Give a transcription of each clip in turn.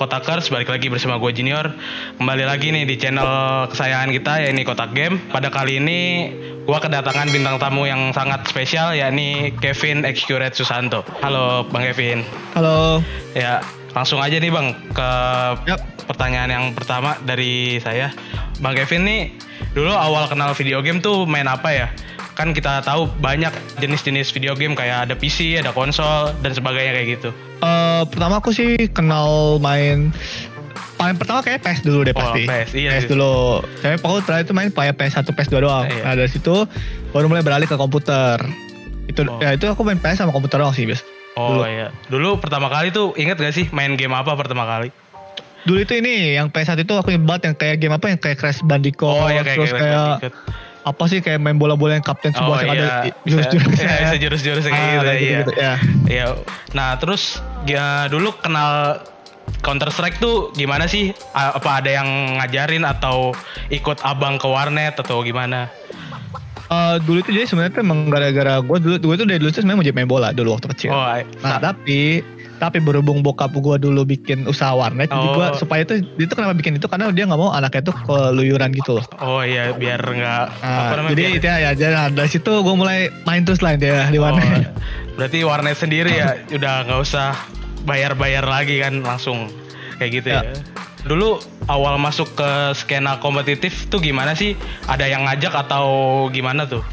Kotakers, balik lagi bersama gue Junior. Kembali lagi nih di channel kesayangan kita, yakni Kotak Game. Pada kali ini, gue kedatangan bintang tamu yang sangat spesial, yakni Kevin Excuret Susanto. Halo, Bang Kevin. Halo. Ya, langsung aja nih Bang, ke Yap. pertanyaan yang pertama dari saya. Bang Kevin nih, dulu awal kenal video game tuh main apa ya? Kan kita tahu banyak jenis-jenis video game kayak ada PC, ada konsol, dan sebagainya kayak gitu. Eh, pertama aku sih kenal main paling pertama kayak PS dulu deh Oh, pasti. PS, iya sih. dulu. Saya pokoknya terakhir itu main kayak PS1, PS2 doang. Iya. Nah, dari situ baru mulai beralih ke komputer. Itu Oh. ya itu aku main PS sama komputer doang sih, Bis. Oh Dulu. iya. Dulu pertama kali tuh inget gak sih main game apa pertama kali? Dulu itu ini yang PS1 itu aku ingat banget yang kayak game apa yang kayak Crash Oh Bandicoot iya kayak terus kayak, kayak. Apa sih kayak main bola-bola yang kapten Oh sebuah yang iya. ada jurus-jurus. Iya, bisa jurus-jurus kayak gitu, iya. gitu, ya. Iya. Nah, terus ya dulu kenal Counter Strike tuh gimana sih? Apa ada yang ngajarin atau ikut abang ke warnet atau gimana? Eh, dulu itu jadi sebenarnya emang gara-gara gue dulu gue tuh dari dulu tuh sebenarnya mau jadi main bola dulu waktu kecil. Oh, I- Nah tapi tapi berhubung bokap gue dulu bikin usaha warnet, jadi Oh. gue supaya itu dia tuh kenapa bikin itu karena dia nggak mau anaknya tuh keluyuran gitu loh. oh iya biar nggak Nah, apa namanya? jadi biar- itu ya, ya jadi nah, dari situ gue mulai main terus lah dia di Oh, warnet. berarti warnet sendiri ya udah nggak usah bayar-bayar lagi kan langsung kayak gitu ya. Ya. Dulu awal masuk ke skena kompetitif tuh gimana sih? Ada yang ngajak atau gimana tuh?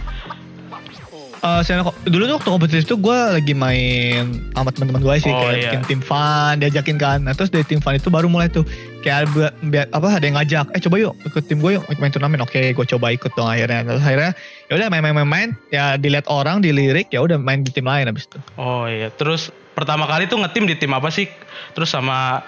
Eh, saya dulu tuh waktu kompetisi tuh gue lagi main sama teman-teman gue sih Oh, kayak iya. bikin tim fun diajakin kan. Nah terus dari tim fun itu baru mulai tuh kayak ada, bi- apa ada yang ngajak, eh coba yuk ikut tim gue yuk main turnamen. Oke gue coba ikut dong akhirnya. Terus akhirnya ya udah main-main-main ya dilihat orang dilirik ya udah main di tim lain abis itu. Oh iya, terus pertama kali tuh ngetim di tim apa sih? Terus sama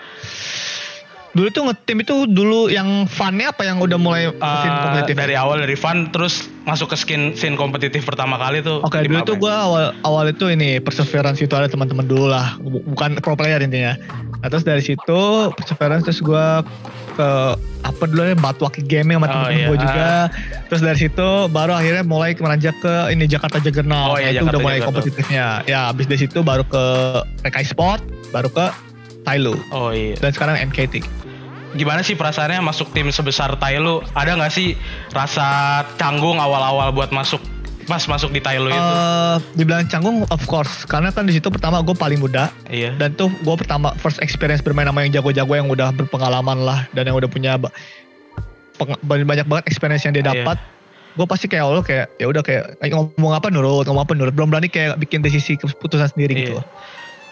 Dulu tuh ngetim itu dulu yang funnya apa yang udah mulai uh, scene kompetitif? dari awal dari fun terus masuk ke skin scene kompetitif pertama kali tuh. Oke, tim dulu tuh gue awal awal itu ini perseverance itu ada teman-teman dulu lah, Bu- bukan pro player intinya. Nah, terus dari situ perseverance terus gue ke apa dulu ya Batwaki Game sama Oh, temen-temen iya. gue juga. Terus dari situ baru akhirnya mulai meranjak ke ini Jakarta Oh, Juggernaut. iya, Nah, itu Jakarta udah mulai Juggernaut. kompetitifnya. Ya, habis dari situ baru ke PKI Sport, baru ke Tailu Oh iya. dan sekarang NKT. Gimana sih perasaannya masuk tim sebesar Thailu? Ada nggak sih rasa canggung awal-awal buat masuk pas masuk di Thailu itu? Eh, dibilang canggung of course karena kan di situ pertama gue paling muda iya. dan tuh gue pertama first experience bermain sama yang jago-jago yang udah berpengalaman lah dan yang udah punya banyak banget experience yang dia Iya. dapat gue pasti kayak awal kayak ya udah kayak "Ayo, ngomong apa nurut ngomong apa nurut belum berani kayak bikin decisi keputusan sendiri gitu Iya.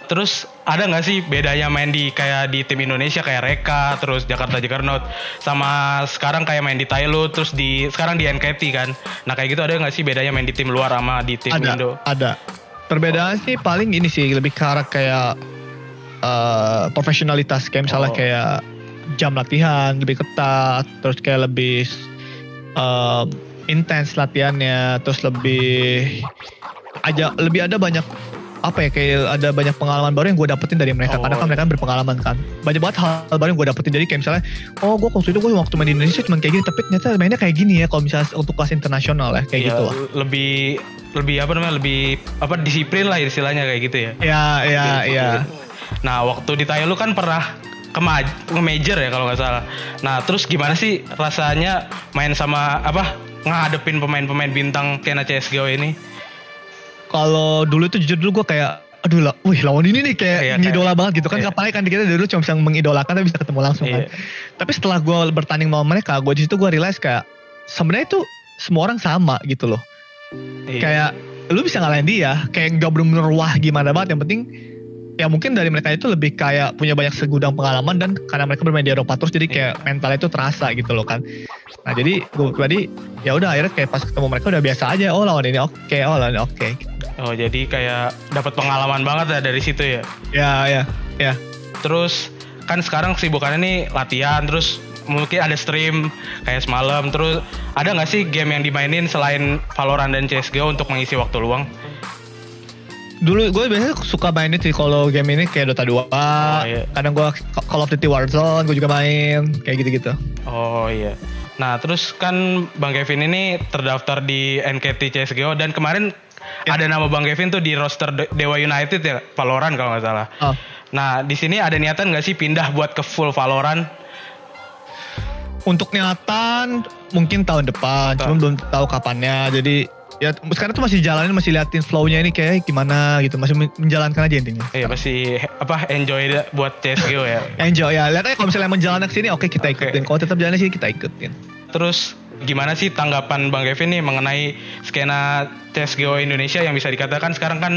Terus ada nggak sih bedanya main di kayak di tim Indonesia kayak Reka, terus Jakarta Juggernaut, sama sekarang kayak main di Thailand, terus di sekarang di NKT kan. Nah kayak gitu ada nggak sih bedanya main di tim luar sama di tim ada Indo? ada perbedaan sih paling ini sih lebih ke arah kayak eh, profesionalitas kayak misalnya Oh. kayak jam latihan lebih ketat terus kayak lebih eh, intens latihannya terus lebih aja lebih ada banyak apa ya kayak ada banyak pengalaman baru yang gue dapetin dari mereka Oh, karena kan iya. mereka berpengalaman kan banyak banget hal, hal baru yang gue dapetin jadi kayak misalnya oh gue waktu itu gue waktu main di Indonesia cuma kayak gini tapi ternyata mainnya kayak gini ya kalau misalnya untuk kelas internasional ya kayak Iya, gitu lah Lebih lebih apa namanya lebih apa disiplin lah istilahnya kayak gitu ya. ya ya ya Nah waktu di Thailand kan pernah ke major ya kalau nggak salah. Nah terus gimana sih rasanya main sama apa ngadepin pemain-pemain bintang Kena CSGO ini? Kalau dulu tuh jujur dulu gue kayak aduh lah, wih lawan ini nih kayak Iya, ngidola banget gitu kan iya. apalagi kan kita dulu cuma bisa mengidolakan tapi bisa ketemu langsung kan. Iya. Tapi setelah gue bertanding sama mereka, gue di situ gue realize kayak sebenarnya itu semua orang sama gitu loh. Iya. Kayak lu bisa ngalahin dia, kayak nggak bener-bener wah gimana banget. Yang penting ya mungkin dari mereka itu lebih kayak punya banyak segudang pengalaman dan karena mereka bermain di Eropa terus jadi kayak mentalnya itu terasa gitu loh kan. Nah jadi gue pribadi ya udah akhirnya kayak pas ketemu mereka udah biasa aja. Oh lawan ini oke, oh lawan ini oke. Oh jadi kayak dapat pengalaman banget ya dari situ ya. Ya ya ya. Terus kan sekarang kesibukannya nih latihan terus mungkin ada stream kayak semalam terus ada nggak sih game yang dimainin selain Valorant dan CSGO untuk mengisi waktu luang? Dulu gue biasanya suka main sih kalau game ini kayak Dota 2. iya. Kadang gue Call of Duty Warzone gue juga main kayak gitu-gitu. Oh iya. Nah terus kan Bang Kevin ini terdaftar di NKT CSGO dan kemarin Ya. ada nama Bang Kevin tuh di roster De- Dewa United ya Valorant kalau nggak salah. Oh. Nah, di sini ada niatan nggak sih pindah buat ke full Valorant? Untuk niatan mungkin tahun depan, cuma belum tahu kapannya. Jadi ya sekarang tuh masih jalanin, masih liatin flow-nya ini kayak gimana gitu, masih men- menjalankan aja intinya. Iya, pasti apa enjoy buat CSGO ya. Enjoy ya, lihat aja kalau misalnya menjalankan ke sini, oke kita Oke. ikutin. Kalau tetap jalan sini kita ikutin. Terus gimana sih tanggapan Bang Kevin nih mengenai skena CSGO Indonesia yang bisa dikatakan sekarang kan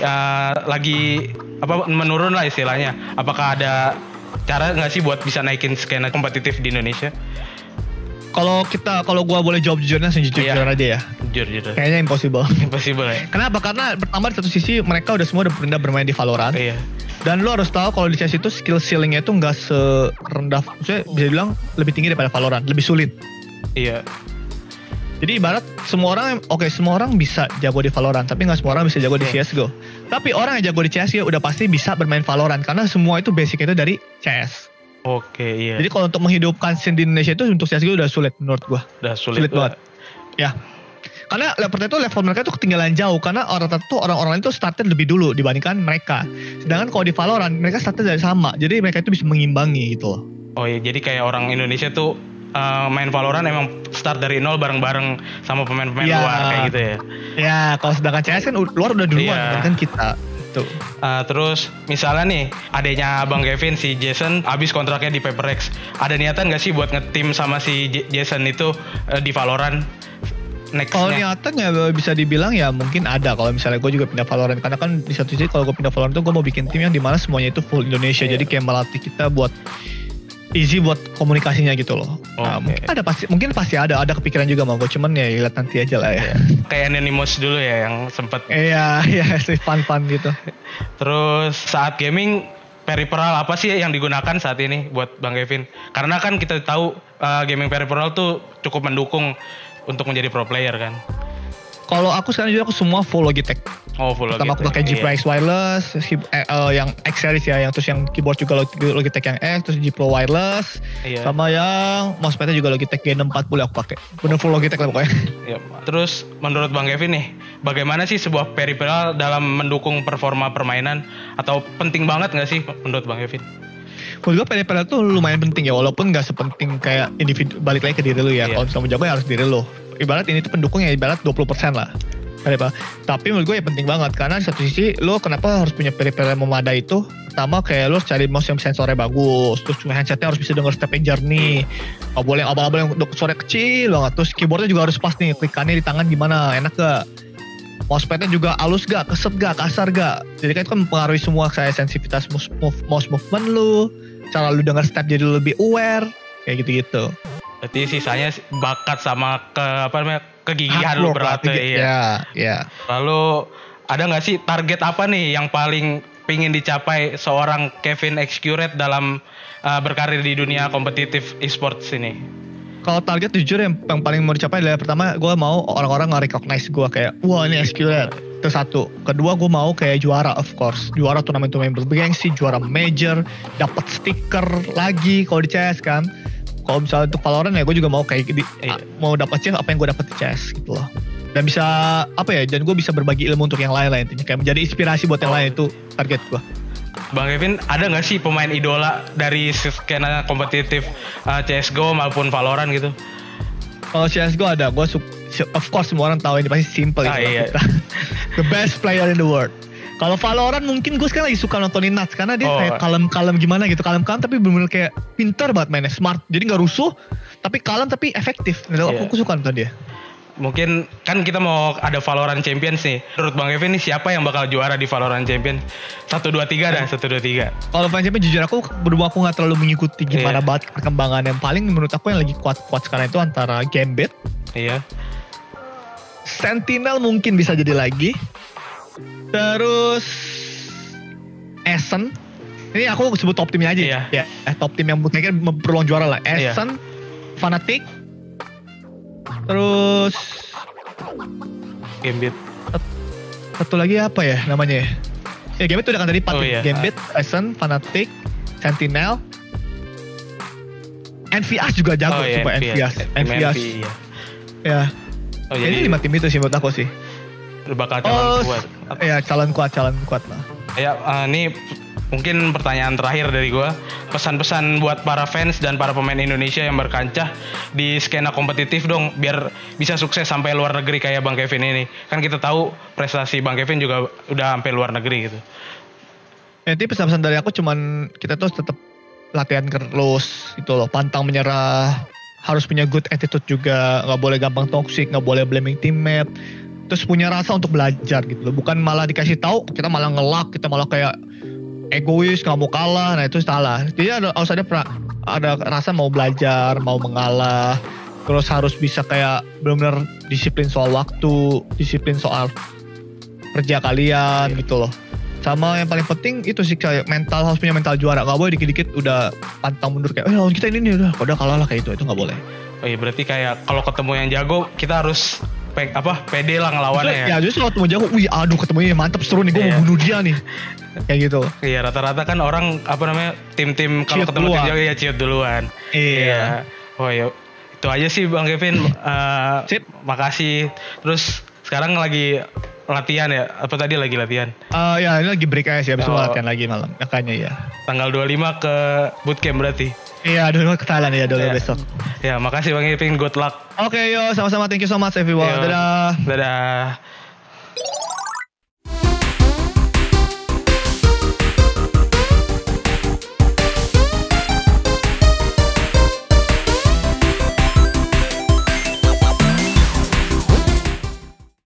eh, lagi apa menurun lah istilahnya. Apakah ada cara nggak sih buat bisa naikin skena kompetitif di Indonesia? Kalau kita, kalau gua boleh jawab jujurnya, sejujurnya Iya. aja ya. Jujur jujur. Kayaknya impossible. Impossible ya. Kenapa? Karena pertama di satu sisi mereka udah semua udah pindah bermain di Valorant. Iya. Dan lu harus tahu kalau di CS itu skill ceilingnya itu nggak serendah, maksudnya bisa dibilang lebih tinggi daripada Valorant, lebih sulit. Iya. Jadi ibarat semua orang, oke semua orang bisa jago di Valorant, tapi nggak semua orang bisa jago di Iya. CSGO. Tapi orang yang jago di CSGO udah pasti bisa bermain Valorant karena semua itu basic itu dari CS. Oke, iya. Jadi kalau untuk menghidupkan scene di Indonesia itu untuk CSGO udah sulit menurut gua. udah sulit, Sulit banget. Ya. Karena level itu level mereka tuh ketinggalan jauh karena orang tuh orang-orang itu started lebih dulu dibandingkan mereka. Sedangkan kalau di Valorant mereka started dari sama. Jadi mereka itu bisa mengimbangi gitu loh. Oh iya, jadi kayak orang Indonesia tuh eh, main Valorant emang start dari nol bareng-bareng sama pemain-pemain Iya. luar kayak gitu ya. Ya, kalau sedangkan CS kan luar udah duluan Iya. kan kita. Tuh. Uh, terus misalnya nih adanya Bang Kevin si Jason habis kontraknya di PaperX. Ada niatan gak sih buat ngetim sama si J- Jason itu uh, di Valorant Kalau nextnya? niatan ya bisa dibilang ya mungkin ada kalau misalnya gue juga pindah Valorant karena kan di satu sisi kalau gue pindah Valorant tuh gue mau bikin tim yang di mana semuanya itu full Indonesia Iya. jadi kayak melatih kita buat easy buat komunikasinya gitu loh. Nah, Oke. mungkin ada pasti mungkin pasti ada ada kepikiran juga mau gue cuman ya lihat nanti aja lah ya. Kayak Anonymous dulu ya yang sempet. Iya iya sih fun fun gitu. Terus saat gaming peripheral apa sih yang digunakan saat ini buat Bang Kevin? Karena kan kita tahu uh, gaming peripheral tuh cukup mendukung untuk menjadi pro player kan. Kalau aku sekarang juga aku semua full Logitech. Oh full Pertama aku pakai G Pro Iya. X wireless, eh, eh, yang X series ya, yang terus yang keyboard juga Log- Logitech yang X, terus G Pro wireless, Iya. sama yang mousepadnya juga Logitech G640 aku pakai. Bener full Logitech lah pokoknya. Ya, Terus menurut Bang Kevin nih, bagaimana sih sebuah peripheral dalam mendukung performa permainan atau penting banget nggak sih menurut Bang Kevin? Menurut gue peripheral tuh lumayan penting ya, walaupun nggak sepenting kayak individu balik lagi ke diri lu ya. Iya. Kalau misalnya mau jago ya harus diri lu. Ibarat ini tuh pendukung ya ibarat 20% lah. Peripheral. Tapi menurut gue ya penting banget karena di satu sisi lu kenapa harus punya peripheral yang memadai itu? Pertama kayak lu harus cari mouse yang sensornya bagus, terus cuma handsetnya harus bisa denger step and journey. Gak boleh abal-abal yang untuk suara kecil banget. Terus keyboardnya juga harus pas nih, klikannya di tangan gimana, enak gak? Mousepadnya juga halus gak, keset gak, kasar gak. Jadi kan itu kan mempengaruhi semua kayak sensitivitas mouse, move, mouse movement lu, cara lu denger step jadi lebih aware, kayak gitu-gitu. Berarti sisanya bakat sama ke apa namanya kegigihan Hard lu berlatih ya. Ya, ya. Lalu ada nggak sih target apa nih yang paling pingin dicapai seorang Kevin Excurate dalam uh, berkarir di dunia kompetitif e-sports ini? Kalau target jujur yang, yang paling mau dicapai adalah pertama gue mau orang-orang nge-recognize gue kayak wah ini SQL itu satu. Kedua gue mau kayak juara of course. Juara turnamen-turnamen bergengsi, juara major, dapat stiker lagi kalau di CS kan. Kalau misalnya untuk Valorant ya gue juga mau kayak di, Iya. mau dapat CS apa yang gue dapat di CS gitu loh. Dan bisa apa ya? Dan gue bisa berbagi ilmu untuk yang lain lah intinya kayak menjadi inspirasi buat yang Oh. lain itu target gue. Bang Kevin, ada nggak sih pemain idola dari skena kompetitif uh, CSGO maupun Valorant gitu? Kalau CSGO ada, gue of course semua orang tahu ini pasti simple Ah, itu iya. The best player in the world. Kalau Valorant mungkin gue sekarang lagi suka nontonin Nuts karena dia Oh. kayak kalem-kalem gimana gitu, kalem-kalem tapi bener-bener kayak pinter banget mainnya, smart. Jadi nggak rusuh, tapi kalem tapi efektif. Nah, Iya. aku, aku suka nonton dia. Mungkin kan kita mau ada Valorant Champions nih. Menurut Bang Kevin nih siapa yang bakal juara di Valorant Champions? 1 2 3 dah, 1 2 3. Kalau fansnya jujur aku berdua aku nggak terlalu mengikuti gimana Iya. banget perkembangan yang paling menurut aku yang lagi kuat-kuat sekarang itu antara Gambit, Iya. Sentinel mungkin bisa jadi lagi. Terus Essen. Ini aku sebut top timnya aja Iya. ya. Eh, top tim yang kayaknya berpeluang juara lah. Iya. Essen, Fnatic. Terus Gambit. satu lagi apa ya namanya ya? Gambit udah kan tadi Oh, ya. iya. Gambit, Essen, Fnatic, Sentinel. Envias juga jago oh iya, coba Envias. MV, iya. Ya. Oh Ini jadi lima tim itu sih menurut aku sih. bakal calon Oh, kuat. ya calon kuat, calon kuat lah. Ya, eh, ini mungkin pertanyaan terakhir dari gua pesan-pesan buat para fans dan para pemain Indonesia yang berkancah di skena kompetitif dong biar bisa sukses sampai luar negeri kayak Bang Kevin ini kan kita tahu prestasi Bang Kevin juga udah sampai luar negeri gitu Nanti pesan-pesan dari aku cuman kita tuh tetap latihan terus gitu loh, pantang menyerah, harus punya good attitude juga, nggak boleh gampang toxic, nggak boleh blaming teammate, terus punya rasa untuk belajar gitu loh, bukan malah dikasih tahu kita malah ngelak, kita malah kayak egois nggak mau kalah, nah itu salah. Jadi ada harus ada pra, ada rasa mau belajar, mau mengalah, terus harus bisa kayak benar-benar disiplin soal waktu, disiplin soal kerja kalian gitu loh sama yang paling penting itu sih kayak mental harus punya mental juara nggak boleh dikit-dikit udah pantang mundur kayak eh lawan kita ini nih udah udah kalah lah kayak itu itu nggak boleh oh iya berarti kayak kalau ketemu yang jago kita harus pe apa pede lah ngelawannya ya ya justru kalau ketemu jago wih aduh ketemu ini mantep seru nih gue Iya. mau bunuh dia nih kayak gitu Iya rata-rata kan orang apa namanya tim-tim kalau ketemu tim duluan. jago ya ciut duluan. Iya. Oh ya itu aja sih Bang Kevin. Eh, Sip. Makasih. Terus sekarang lagi latihan ya? Apa tadi lagi latihan? Eh, ya ini lagi break aja sih habis Oh. latihan lagi malam makanya ya Tanggal 25 ke bootcamp berarti. iya dulu ke Thailand ya dulu Iya. besok Ya makasih Bang Kevin. Good luck. oke yo sama-sama thank you so much everyone Yo. dadah Dadah.